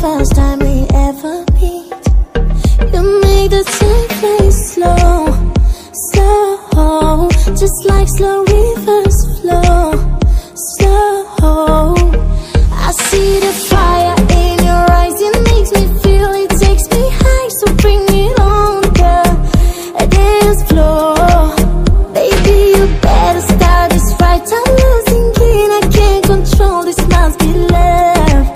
first time we ever meet. You make the time play slow, slow, just like slow reverse Baby, you better start this. I'm losing I can't control this. Must be love.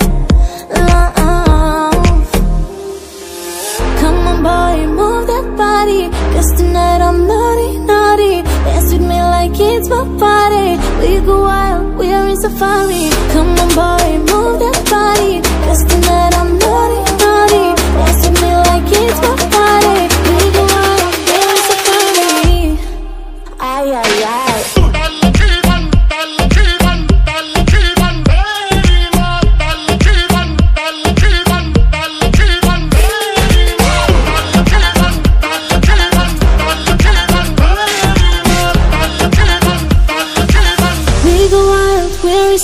Come on, boy, move that body. I'm naughty, naughty. Dance with me like it's my party. We go wild, we are in safari. Come on, boy,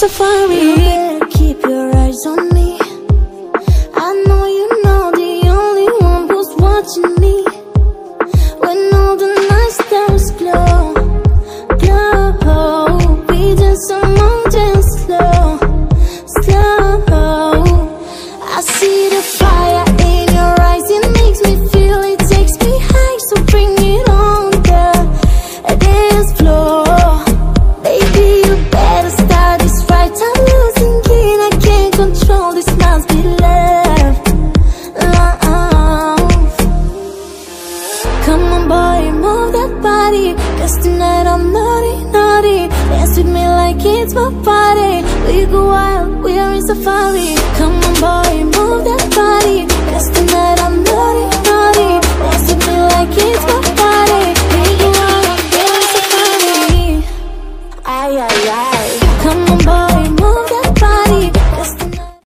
safari. You better keep your eyes on me. I know you know the only one who's watching body, move that body. Cause tonight I'm naughty, naughty. Dance with me like it's my party. We go wild, we are in safari. Come on boy, move that body. Cause tonight I'm naughty, naughty. Dance with me like it's my party. We go wild, we are in safari. Ay, ay, ay.